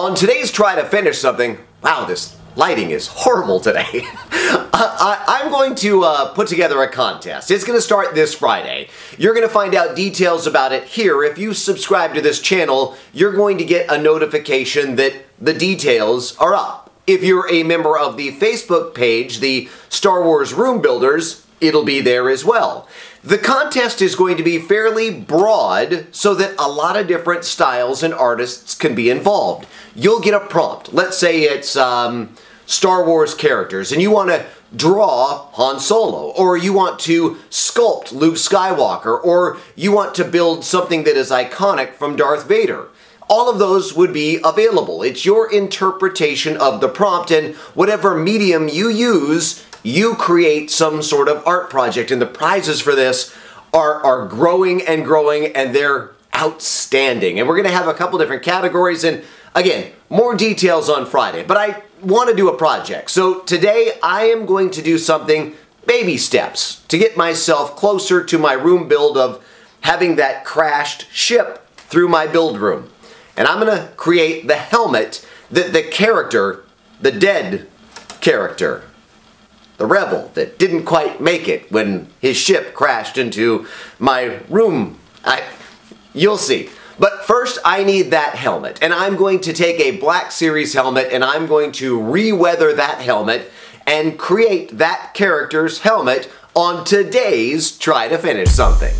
On today's Try to Finish Something, wow, this lighting is horrible today. I, am going to uh, put together a contest. It's going to start this Friday. You're going to find out details about it here. If you subscribe to this channel, you're going to get a notification that the details are up. If you're a member of the Facebook page, the Star Wars Room Builders, it'll be there as well. The contest is going to be fairly broad so that a lot of different styles and artists can be involved. You'll get a prompt. Let's say it's um, Star Wars characters and you want to draw Han Solo, or you want to sculpt Luke Skywalker, or you want to build something that is iconic from Darth Vader. All of those would be available. It's your interpretation of the prompt, and whatever medium you use, you create some sort of art project. And the prizes for this are, are growing and growing, and they're outstanding. And we're going to have a couple different categories, and again, more details on Friday. But I want to do a project. So today I am going to do something baby steps to get myself closer to my room build of having that crashed ship through my build room. And I'm going to create the helmet that the character, the dead character, the rebel that didn't quite make it when his ship crashed into my room. I, you'll see. But first, I need that helmet. And I'm going to take a Black Series helmet and I'm going to re-weather that helmet and create that character's helmet on today's Try to Finish Something.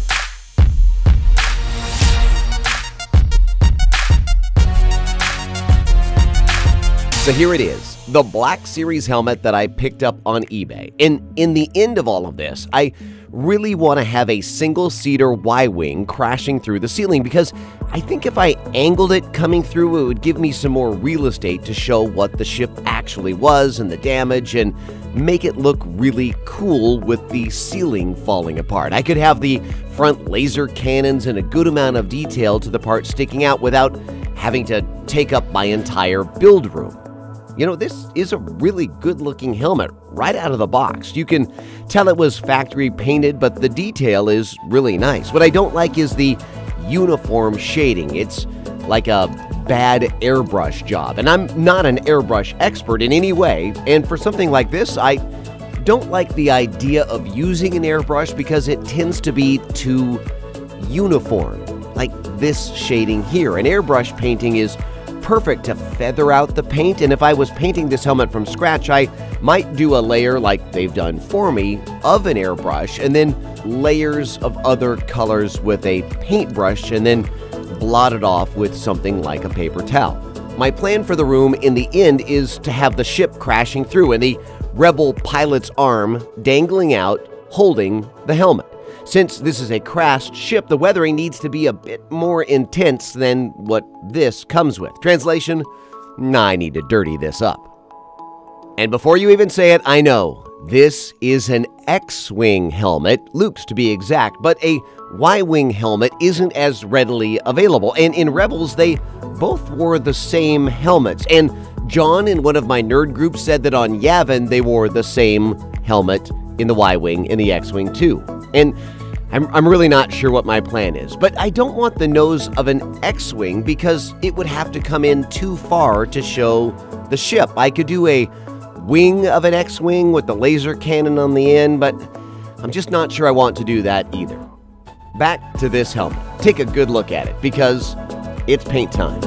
So here it is, the Black Series helmet that I picked up on eBay. And in the end of all of this, I really want to have a single-seater Y-wing crashing through the ceiling because I think if I angled it coming through, it would give me some more real estate to show what the ship actually was and the damage and make it look really cool with the ceiling falling apart. I could have the front laser cannons and a good amount of detail to the part sticking out without having to take up my entire build room. You know, this is a really good looking helmet right out of the box. You can tell it was factory painted, but the detail is really nice. What I don't like is the uniform shading. It's like a bad airbrush job. And I'm not an airbrush expert in any way, and for something like this, I don't like the idea of using an airbrush because it tends to be too uniform, like this shading here. An airbrush painting is perfect to feather out the paint, and if I was painting this helmet from scratch, I might do a layer like they've done for me of an airbrush, and then layers of other colors with a paintbrush, and then blot it off with something like a paper towel. My plan for the room in the end is to have the ship crashing through and the rebel pilot's arm dangling out, holding the helmet. Since this is a crashed ship, the weathering needs to be a bit more intense than what this comes with. Translation, I need to dirty this up. And before you even say it, I know this is an X-Wing helmet, Luke's to be exact, but a Y-Wing helmet isn't as readily available. And in Rebels, they both wore the same helmets. And John in one of my nerd groups said that on Yavin, they wore the same helmet in the Y-Wing and the X-Wing too. And I'm, I'm really not sure what my plan is, but I don't want the nose of an X Wing because it would have to come in too far to show the ship. I could do a wing of an X Wing with the laser cannon on the end, but I'm just not sure I want to do that either. Back to this helmet. Take a good look at it because it's paint time.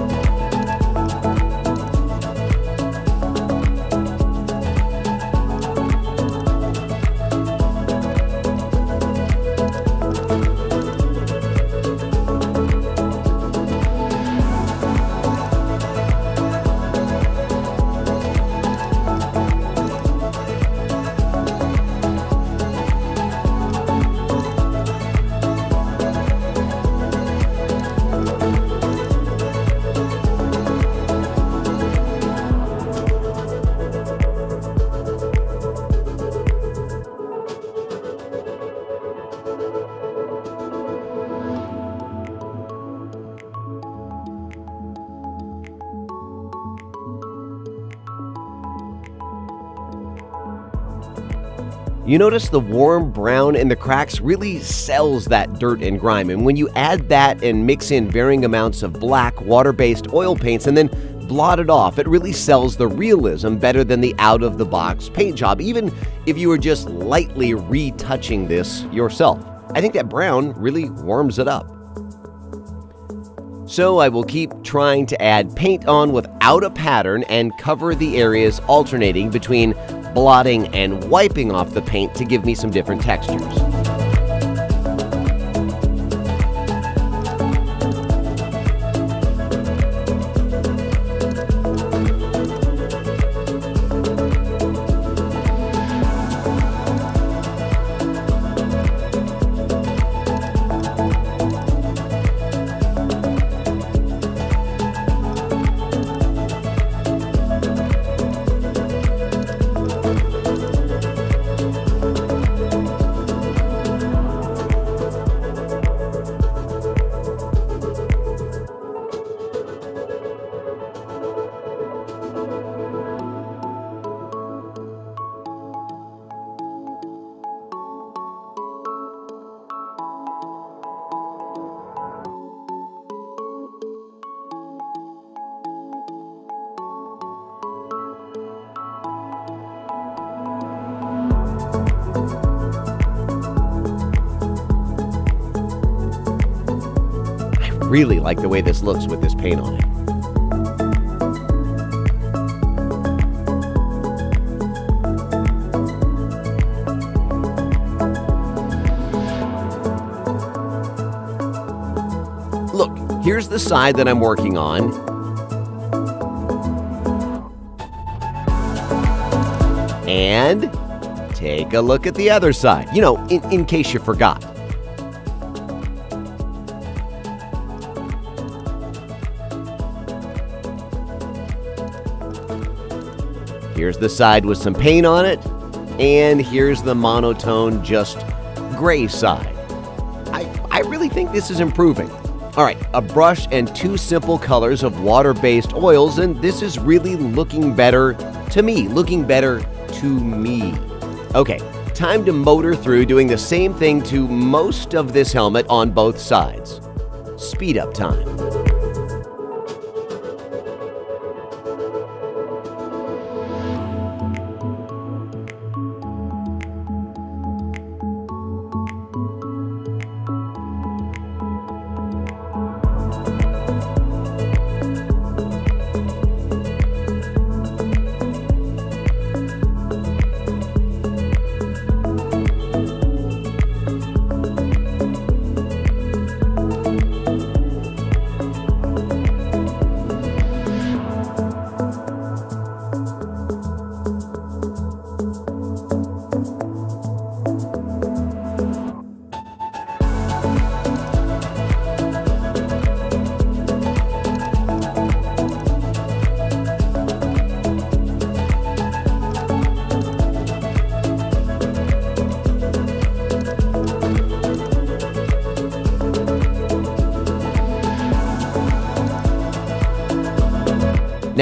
You notice the warm brown in the cracks really sells that dirt and grime. And when you add that and mix in varying amounts of black water-based oil paints and then blot it off. It really sells the realism better than the out of the box paint job, even if you were just lightly retouching this yourself. I think that brown really warms it up. So I will keep trying to add paint on without a pattern and cover the areas alternating between blotting and wiping off the paint to give me some different textures. Really like the way this looks with this paint on it. Look, here's the side that I'm working on. And take a look at the other side, you know, in, in case you forgot. Here's the side with some paint on it, and here's the monotone, just gray side. I, I really think this is improving. All right, a brush and two simple colors of water-based oils, and this is really looking better to me, looking better to me. Okay, time to motor through doing the same thing to most of this helmet on both sides. Speed up time.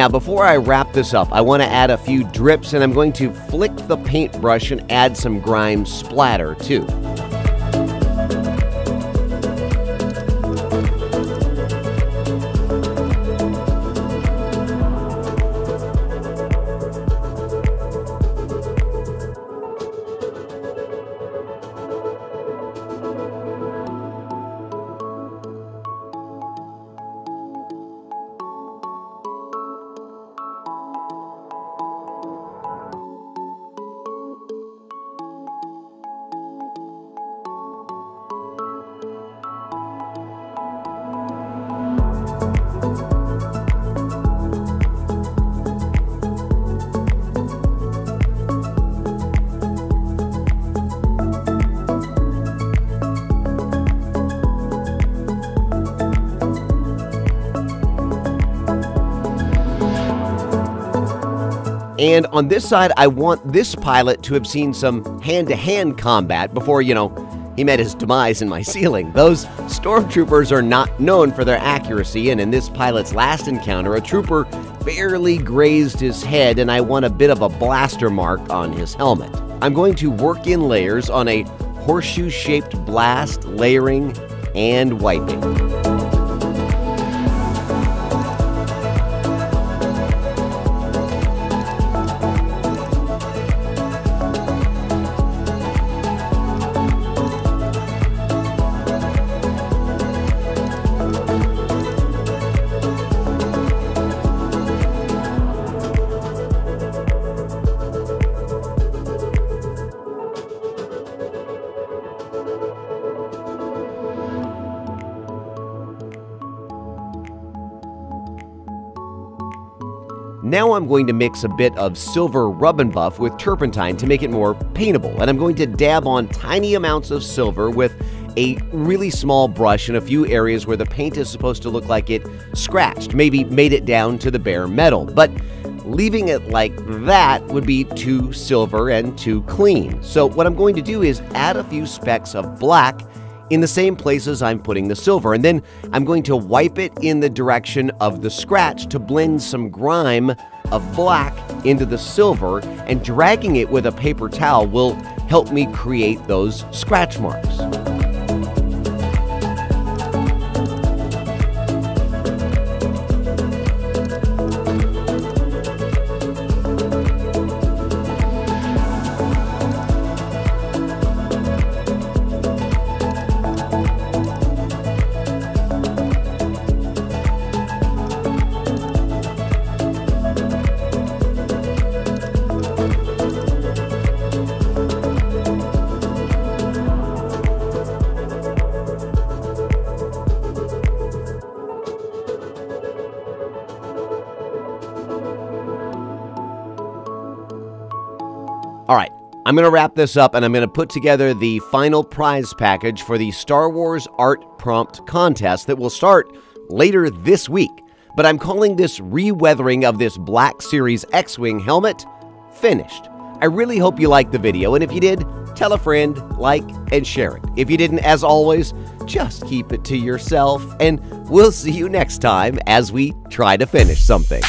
Now, before I wrap this up, I want to add a few drips and I'm going to flick the paintbrush and add some grime splatter too. And on this side, I want this pilot to have seen some hand to hand combat before, you know, he met his demise in my ceiling. Those stormtroopers are not known for their accuracy, and in this pilot's last encounter, a trooper barely grazed his head, and I want a bit of a blaster mark on his helmet. I'm going to work in layers on a horseshoe shaped blast, layering, and wiping. Now I'm going to mix a bit of silver rub and buff with turpentine to make it more paintable, and I'm going to dab on tiny amounts of silver with a really small brush in a few areas where the paint is supposed to look like it scratched, maybe made it down to the bare metal. But leaving it like that would be too silver and too clean. So what I'm going to do is add a few specks of black in the same places I'm putting the silver. And then I'm going to wipe it in the direction of the scratch to blend some grime of black into the silver and dragging it with a paper towel will help me create those scratch marks. I'm going to wrap this up and I'm going to put together the final prize package for the Star Wars Art Prompt Contest that will start later this week. But I'm calling this reweathering of this Black Series X Wing helmet finished. I really hope you liked the video, and if you did, tell a friend, like, and share it. If you didn't, as always, just keep it to yourself, and we'll see you next time as we try to finish something.